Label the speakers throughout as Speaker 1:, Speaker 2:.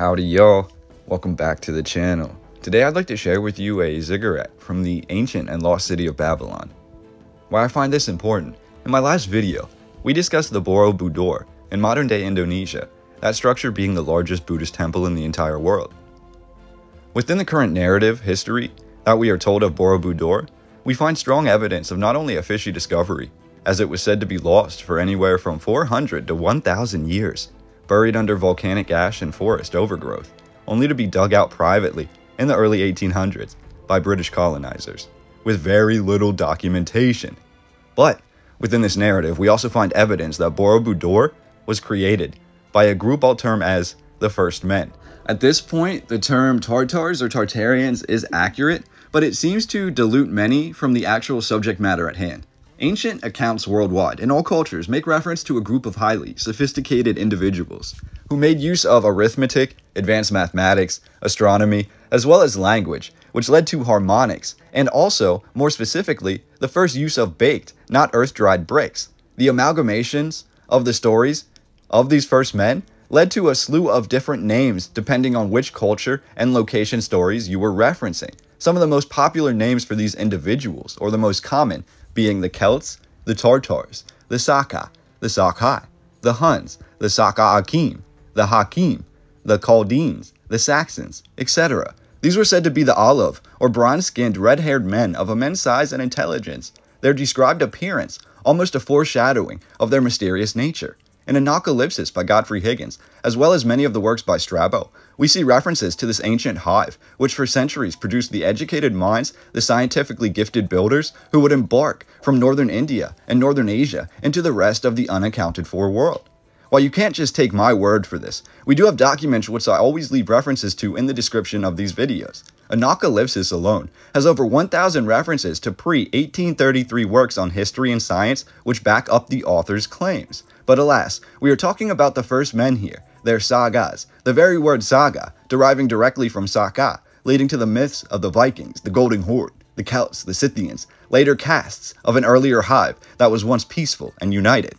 Speaker 1: Howdy y'all, welcome back to the channel. Today I'd like to share with you a ziggurat from the ancient and lost city of Babylon. Why I find this important, in my last video, we discussed the Borobudur in modern day Indonesia, that structure being the largest Buddhist temple in the entire world. Within the current narrative, history, that we are told of Borobudur, we find strong evidence of not only a fishy discovery, as it was said to be lost for anywhere from 400 to 1,000 years, buried under volcanic ash and forest overgrowth, only to be dug out privately in the early 1800s by British colonizers, with very little documentation. But within this narrative, we also find evidence that Borobudur was created by a group I'll term as the First Men. At this point, the term Tartars or Tartarians is accurate, but it seems to dilute many from the actual subject matter at hand. Ancient accounts worldwide, in all cultures, make reference to a group of highly sophisticated individuals who made use of arithmetic, advanced mathematics, astronomy, as well as language, which led to harmonics, and also, more specifically, the first use of baked, not earth dried bricks. The amalgamations of the stories of these first men led to a slew of different names depending on which culture and location stories you were referencing. Some of the most popular names for these individuals, or the most common, being the Celts, the Tartars, the Saka, the Sakai, the Huns, the Saka Akim, the Hakim, the Chaldeans, the Saxons, etc. These were said to be the olive, or bronze skinned, red haired men of immense size and intelligence. Their described appearance, almost a foreshadowing of their mysterious nature. In Anacalypsis by Godfrey Higgins, as well as many of the works by Strabo, we see references to this ancient hive, which for centuries produced the educated minds, the scientifically gifted builders who would embark from northern India and northern Asia into the rest of the unaccounted for world. While you can't just take my word for this, we do have documents which I always leave references to in the description of these videos. Anacalypsis alone has over 1,000 references to pre 1833 works on history and science which back up the author's claims. But alas, we are talking about the first men here, their sagas, the very word saga deriving directly from Saka, leading to the myths of the Vikings, the Golden Horde, the Celts, the Scythians, later castes of an earlier hive that was once peaceful and united.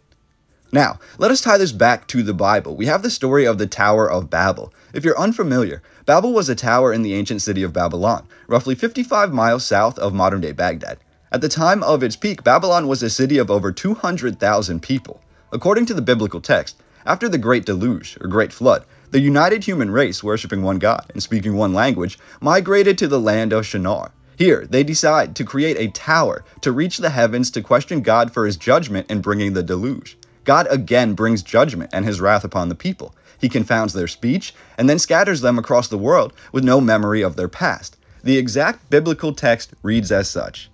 Speaker 1: Now, let us tie this back to the Bible. We have the story of the Tower of Babel. If you're unfamiliar, Babel was a tower in the ancient city of Babylon, roughly 55 miles south of modern day Baghdad. At the time of its peak, Babylon was a city of over 200,000 people. According to the biblical text, after the Great Deluge, or Great Flood, the united human race, worshipping one God and speaking one language, migrated to the land of Shinar. Here, they decide to create a tower to reach the heavens to question God for his judgment in bringing the deluge. God again brings judgment and his wrath upon the people. He confounds their speech and then scatters them across the world with no memory of their past. The exact biblical text reads as such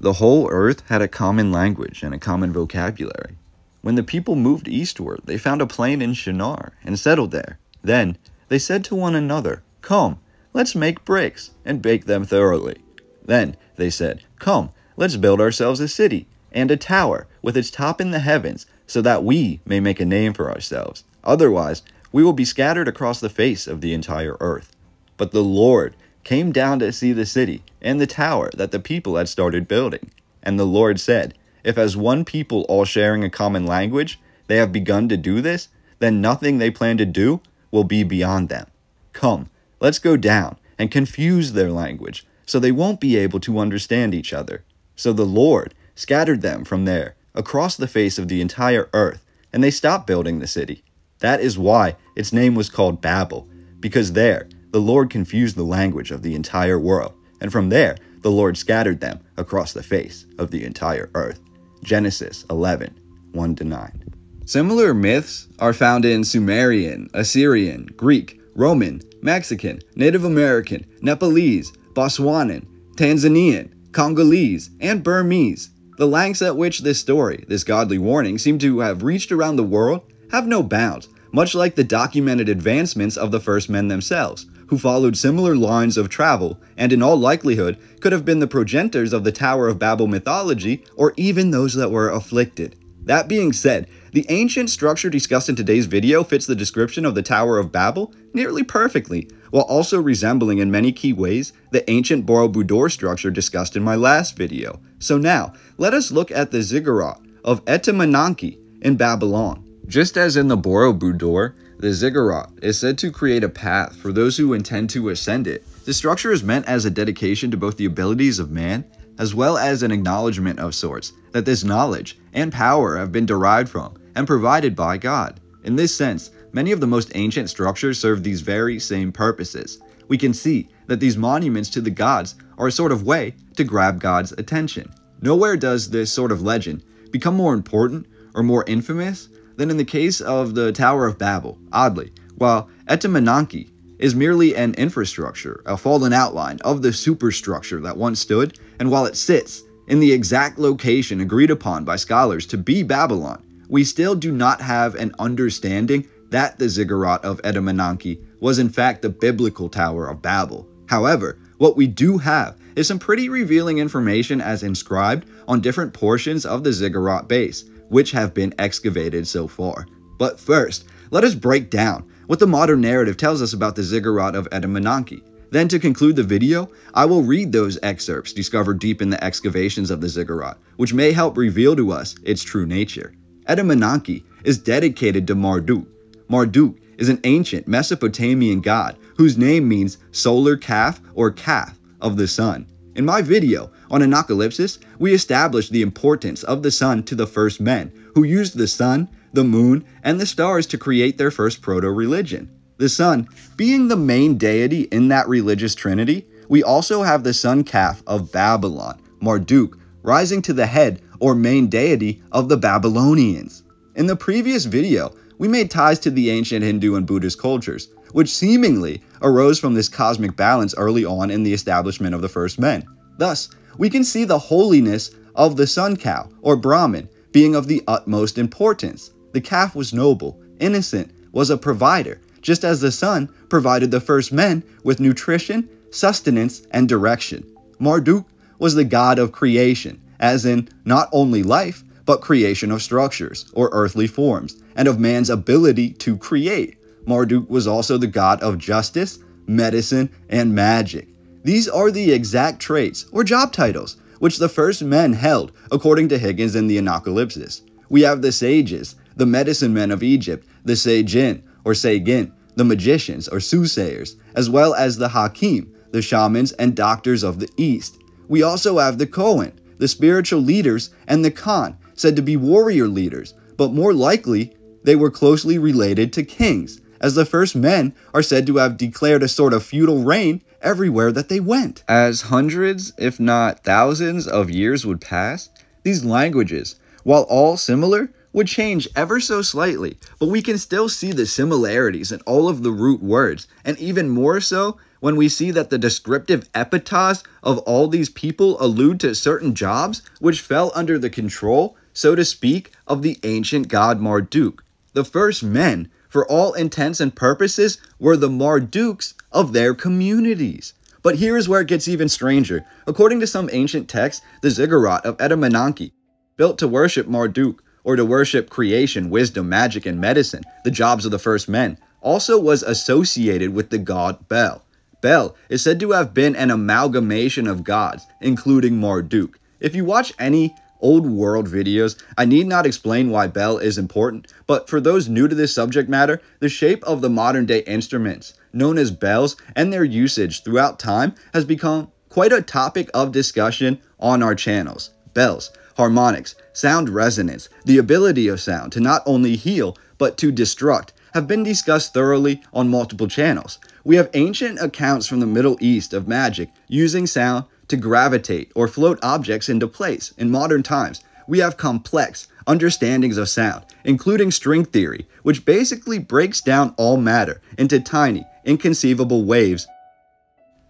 Speaker 1: The whole earth had a common language and a common vocabulary. When the people moved eastward, they found a plain in Shinar and settled there. Then they said to one another, Come, let's make bricks and bake them thoroughly. Then they said, Come, let's build ourselves a city and a tower with its top in the heavens so that we may make a name for ourselves. Otherwise, we will be scattered across the face of the entire earth. But the Lord came down to see the city and the tower that the people had started building. And the Lord said, If as one people all sharing a common language, they have begun to do this, then nothing they plan to do will be beyond them. Come, let's go down and confuse their language, so they won't be able to understand each other. So the Lord scattered them from there across the face of the entire earth, and they stopped building the city. That is why its name was called Babel, because there the Lord confused the language of the entire world, and from there the Lord scattered them across the face of the entire earth. Genesis 11 1 9. Similar myths are found in Sumerian, Assyrian, Greek, Roman, Mexican, Native American, Nepalese, Botswanan, Tanzanian, Congolese, and Burmese. The lengths at which this story, this godly warning, seem to have reached around the world have no bounds, much like the documented advancements of the first men themselves, who followed similar lines of travel and in all likelihood could have been the progenitors of the Tower of Babel mythology or even those that were afflicted. That being said, the ancient structure discussed in today's video fits the description of the Tower of Babel nearly perfectly, while also resembling in many key ways the ancient Borobudur structure discussed in my last video. So now, let us look at the ziggurat of Etemenanki in Babylon. Just as in the Borobudur, the ziggurat is said to create a path for those who intend to ascend it. The structure is meant as a dedication to both the abilities of man as well as an acknowledgement of sorts that this knowledge and power have been derived from and provided by God. In this sense, many of the most ancient structures serve these very same purposes. We can see that these monuments to the gods are a sort of way to grab God's attention. Nowhere does this sort of legend become more important or more infamous than in the case of the Tower of Babel. Oddly, while Etemenanki is merely an infrastructure, a fallen outline of the superstructure that once stood, and while it sits in the exact location agreed upon by scholars to be Babylon, we still do not have an understanding that the ziggurat of Etemenanki was in fact the biblical Tower of Babel. However, what we do have is some pretty revealing information as inscribed on different portions of the ziggurat base, which have been excavated so far. But first, let us break down what the modern narrative tells us about the ziggurat of Etemenanki. Then to conclude the video, I will read those excerpts discovered deep in the excavations of the ziggurat, which may help reveal to us its true nature. Etemenanki is dedicated to Marduk. Marduk is an ancient Mesopotamian god whose name means solar calf or calf of the sun. In my video on Anacalypsis, we established the importance of the sun to the first men, who used the sun, the moon, and the stars to create their first proto religion. The sun being the main deity in that religious trinity, we also have the sun calf of Babylon, Marduk, rising to the head or main deity of the Babylonians. In the previous video, we made ties to the ancient Hindu and Buddhist cultures, which seemingly arose from this cosmic balance early on in the establishment of the first men. Thus, we can see the holiness of the sun cow, or Brahman, being of the utmost importance. The calf was noble, innocent, was a provider, just as the sun provided the first men with nutrition, sustenance, and direction. Marduk was the god of creation, as in not only life, but creation of structures, or earthly forms, and of man's ability to create. Marduk was also the god of justice, medicine, and magic. These are the exact traits, or job titles, which the first men held, according to Higgins in the Anacalypsis. We have the sages, the medicine men of Egypt, the Sajin or Sagin, the magicians or soothsayers, as well as the Hakim, the shamans and doctors of the East. We also have the Kohen, the spiritual leaders, and the Khan, said to be warrior leaders, but more likely they were closely related to kings, as the first men are said to have declared a sort of feudal reign everywhere that they went. As hundreds, if not thousands, of years would pass, these languages, while all similar, would change ever so slightly, but we can still see the similarities in all of the root words, and even more so when we see that the descriptive epithets of all these people allude to certain jobs which fell under the control, so to speak, of the ancient god Marduk. The first men, for all intents and purposes, were the Mardukes of their communities. But here is where it gets even stranger. According to some ancient texts, the ziggurat of Etemenanki, built to worship Marduk, or to worship creation, wisdom, magic, and medicine, the jobs of the first men, also was associated with the god Bel. Bel is said to have been an amalgamation of gods, including Marduk. If you watch any old world videos, I need not explain why bell is important, but for those new to this subject matter, the shape of the modern day instruments, known as bells, and their usage throughout time has become quite a topic of discussion on our channels. Bells harmonics, sound resonance, the ability of sound to not only heal, but to destruct, have been discussed thoroughly on multiple channels. We have ancient accounts from the Middle East of magic using sound to gravitate or float objects into place. In modern times, we have complex understandings of sound, including string theory, which basically breaks down all matter into tiny, inconceivable waves.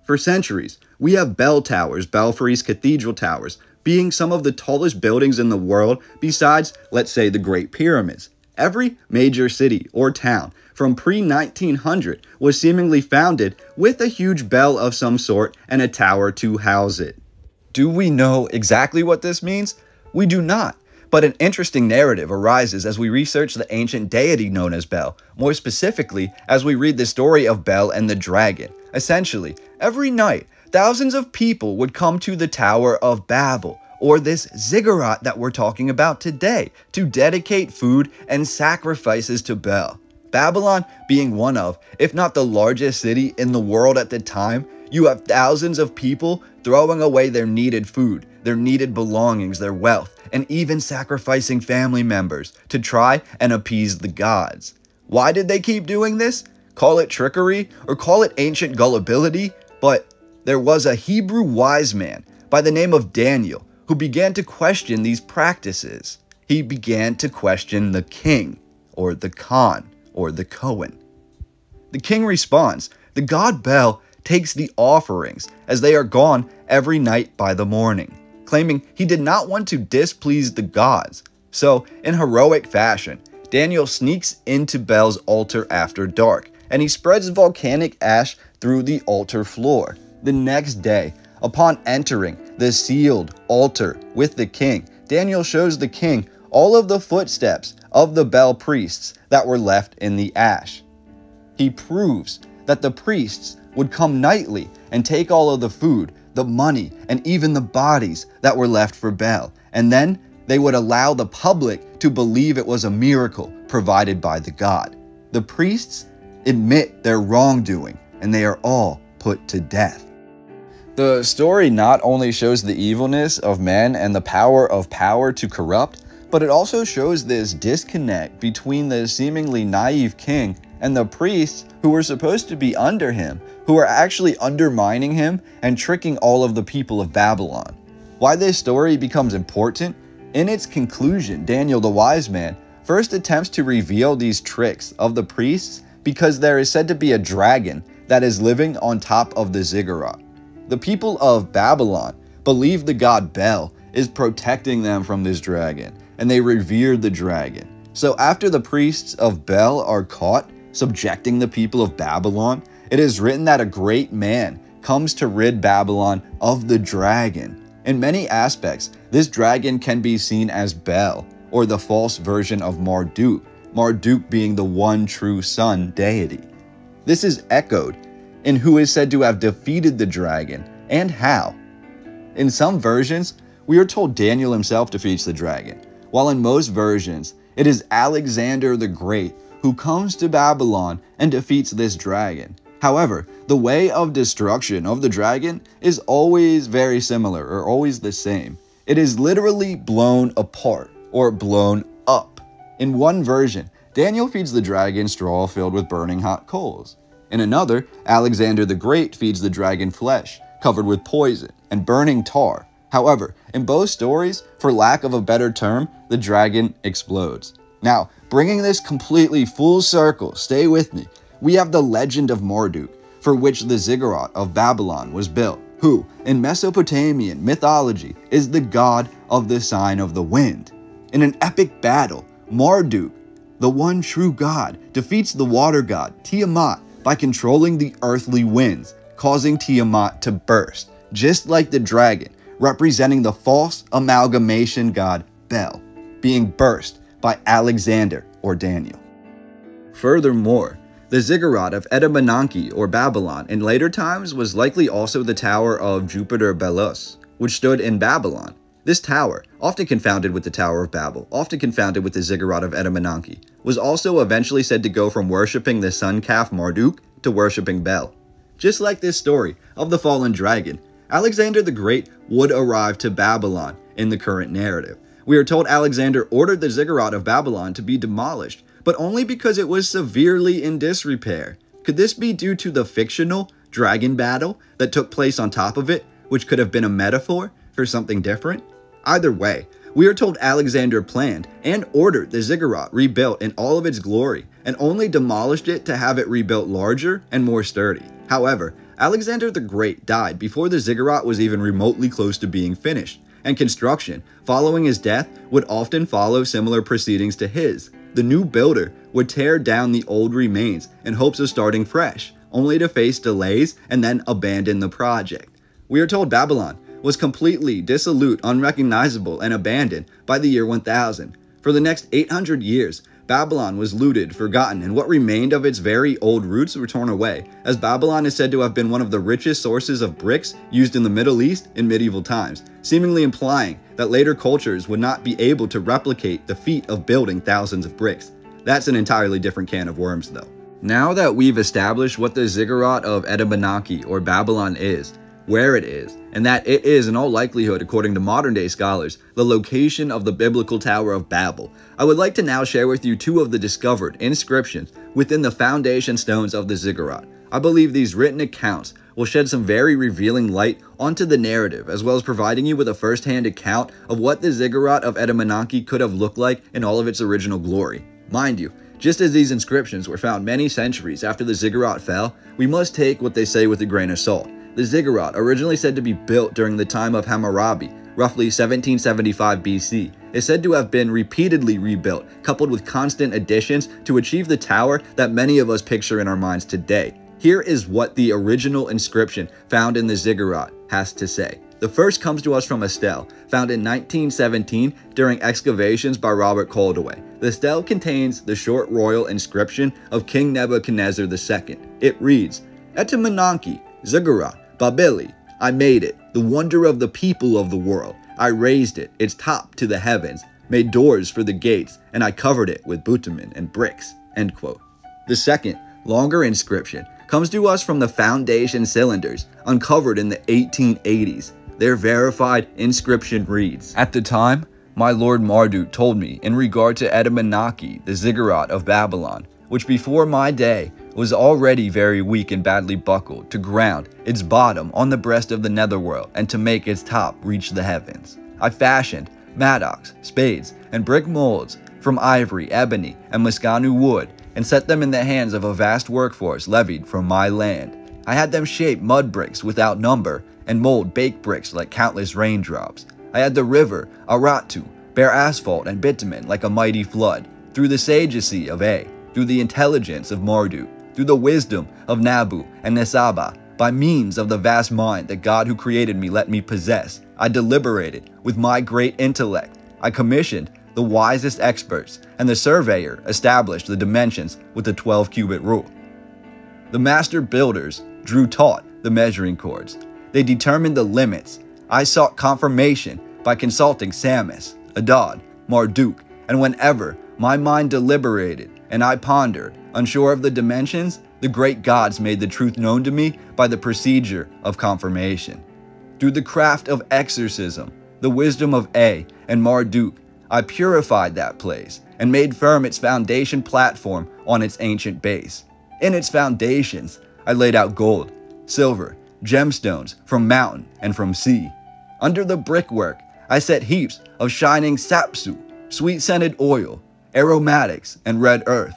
Speaker 1: For centuries, we have bell towers, belfries, cathedral towers, being some of the tallest buildings in the world besides, let's say, the Great Pyramids. Every major city or town from pre 1900 was seemingly founded with a huge bell of some sort and a tower to house it. Do we know exactly what this means? We do not. But an interesting narrative arises as we research the ancient deity known as Bel, more specifically, as we read the story of Bel and the dragon. Essentially, every night, thousands of people would come to the Tower of Babel, or this ziggurat that we're talking about today, to dedicate food and sacrifices to Bel. Babylon being one of, if not the largest city in the world at the time, you have thousands of people throwing away their needed food, their needed belongings, their wealth, and even sacrificing family members to try and appease the gods. Why did they keep doing this? Call it trickery or call it ancient gullibility, but there was a Hebrew wise man by the name of Daniel who began to question these practices. He began to question the king, or the Khan, or the Cohen. The king responds, The god Bel takes the offerings as they are gone every night by the morning, claiming he did not want to displease the gods. So, in heroic fashion, Daniel sneaks into Bel's altar after dark, and he spreads volcanic ash through the altar floor. The next day, upon entering the sealed altar with the king, Daniel shows the king all of the footsteps of the Bel priests that were left in the ash. He proves that the priests would come nightly and take all of the food, the money, and even the bodies that were left for Bel, and then they would allow the public to believe it was a miracle provided by the god. The priests admit their wrongdoing, and they are all put to death. The story not only shows the evilness of men and the power of power to corrupt, but it also shows this disconnect between the seemingly naive king and the priests who were supposed to be under him, who are actually undermining him and tricking all of the people of Babylon. Why this story becomes important? In its conclusion, Daniel the wise man first attempts to reveal these tricks of the priests because there is said to be a dragon that is living on top of the ziggurat. The people of Babylon believe the god Bel is protecting them from this dragon, and they revered the dragon. So after the priests of Bel are caught subjecting the people of Babylon, it is written that a great man comes to rid Babylon of the dragon. In many aspects, this dragon can be seen as Bel, or the false version of Marduk, Marduk being the one true sun deity. This is echoed in who is said to have defeated the dragon and how. In some versions, we are told Daniel himself defeats the dragon, while in most versions, it is Alexander the Great who comes to Babylon and defeats this dragon. However, the way of destruction of the dragon is always very similar or always the same. It is literally blown apart or blown up. In one version, Daniel feeds the dragon straw filled with burning hot coals. In another, Alexander the Great feeds the dragon flesh, covered with poison and burning tar. However, in both stories, for lack of a better term, the dragon explodes. Now, bringing this completely full circle, stay with me, we have the legend of Marduk, for which the ziggurat of Babylon was built, who, in Mesopotamian mythology, is the god of the sign of the wind. In an epic battle, Marduk, the one true god, defeats the water god, Tiamat, by controlling the earthly winds, causing Tiamat to burst, just like the dragon, representing the false amalgamation god Bel, being burst by Alexander or Daniel. Furthermore, the ziggurat of Etemenanki or Babylon in later times was likely also the tower of Jupiter Belus, which stood in Babylon, this tower, often confounded with the Tower of Babel, often confounded with the Ziggurat of Etemenanki, was also eventually said to go from worshipping the sun calf Marduk to worshipping Bel. Just like this story of the fallen dragon, Alexander the Great would arrive to Babylon in the current narrative. We are told Alexander ordered the Ziggurat of Babylon to be demolished, but only because it was severely in disrepair. Could this be due to the fictional dragon battle that took place on top of it, which could have been a metaphor for something different? Either way, we are told Alexander planned and ordered the ziggurat rebuilt in all of its glory and only demolished it to have it rebuilt larger and more sturdy. However, Alexander the Great died before the ziggurat was even remotely close to being finished, and construction, following his death, would often follow similar proceedings to his. The new builder would tear down the old remains in hopes of starting fresh, only to face delays and then abandon the project. We are told Babylon was completely dissolute, unrecognizable, and abandoned by the year 1000. For the next 800 years, Babylon was looted, forgotten, and what remained of its very old roots were torn away, as Babylon is said to have been one of the richest sources of bricks used in the Middle East in medieval times, seemingly implying that later cultures would not be able to replicate the feat of building thousands of bricks. That's an entirely different can of worms though. Now that we've established what the ziggurat of Etemenanki or Babylon is, where it is, and that it is in all likelihood, according to modern day scholars, the location of the biblical Tower of Babel, I would like to now share with you two of the discovered inscriptions within the foundation stones of the ziggurat. I believe these written accounts will shed some very revealing light onto the narrative, as well as providing you with a first-hand account of what the ziggurat of Etemenanki could have looked like in all of its original glory. Mind you, just as these inscriptions were found many centuries after the ziggurat fell, we must take what they say with a grain of salt. The ziggurat, originally said to be built during the time of Hammurabi, roughly 1775 BC, is said to have been repeatedly rebuilt, coupled with constant additions to achieve the tower that many of us picture in our minds today. Here is what the original inscription found in the ziggurat has to say. The first comes to us from a stele, found in 1917 during excavations by Robert Koldewey. The stele contains the short royal inscription of King Nebuchadnezzar II. It reads, Etemenanki, Ziggurat, Babili, I made it, the wonder of the people of the world. I raised it, its top to the heavens, made doors for the gates, and I covered it with bitumen and bricks. End quote. The second, longer inscription comes to us from the foundation cylinders uncovered in the 1880s. Their verified inscription reads At the time, my lord Marduk told me in regard to Etemenanki, the ziggurat of Babylon, which before my day was already very weak and badly buckled, to ground its bottom on the breast of the netherworld, and to make its top reach the heavens. I fashioned mattocks, spades, and brick molds from ivory, ebony, and Muscanu wood, and set them in the hands of a vast workforce levied from my land. I had them shape mud bricks without number, and mold baked bricks like countless raindrops. I had the river, Arahtu, bear asphalt and bitumen like a mighty flood, through the sagecy of A, through the intelligence of Marduk, through the wisdom of Nabu and Nisaba, by means of the vast mind that God who created me let me possess, I deliberated with my great intellect. I commissioned the wisest experts, and the surveyor established the dimensions with the 12 cubit rule. The master builders drew taut the measuring cords. They determined the limits. I sought confirmation by consulting Samus, Adad, Marduk, and whenever my mind deliberated and I pondered, unsure of the dimensions, the great gods made the truth known to me by the procedure of confirmation. Through the craft of exorcism, the wisdom of A and Marduk, I purified that place and made firm its foundation platform on its ancient base. In its foundations, I laid out gold, silver, gemstones from mountain and from sea. Under the brickwork, I set heaps of shining sapsu, sweet scented oil, aromatics, and red earth.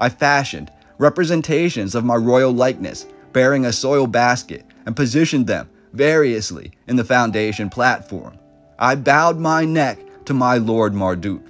Speaker 1: I fashioned representations of my royal likeness bearing a soil basket and positioned them variously in the foundation platform. I bowed my neck to my lord Marduk.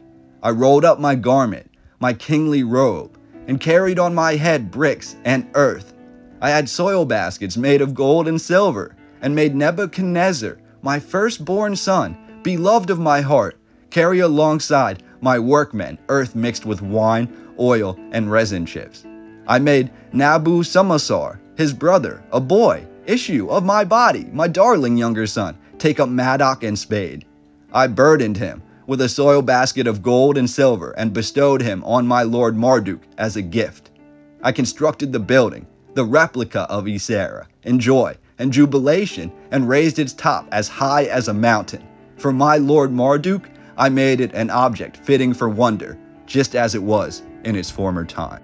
Speaker 1: I rolled up my garment, my kingly robe, and carried on my head bricks and earth. I had soil baskets made of gold and silver, and made Nebuchadnezzar, my firstborn son, beloved of my heart, carry alongside my workmen earth mixed with wine, oil, and resin chips. I made Nabu Samasar, his brother, a boy, issue of my body, my darling younger son, take up mattock and spade. I burdened him with a soil basket of gold and silver and bestowed him on my lord Marduk as a gift. I constructed the building, the replica of Isera, in joy and jubilation, and raised its top as high as a mountain. For my lord Marduk, I made it an object fitting for wonder, just as it was in its former time.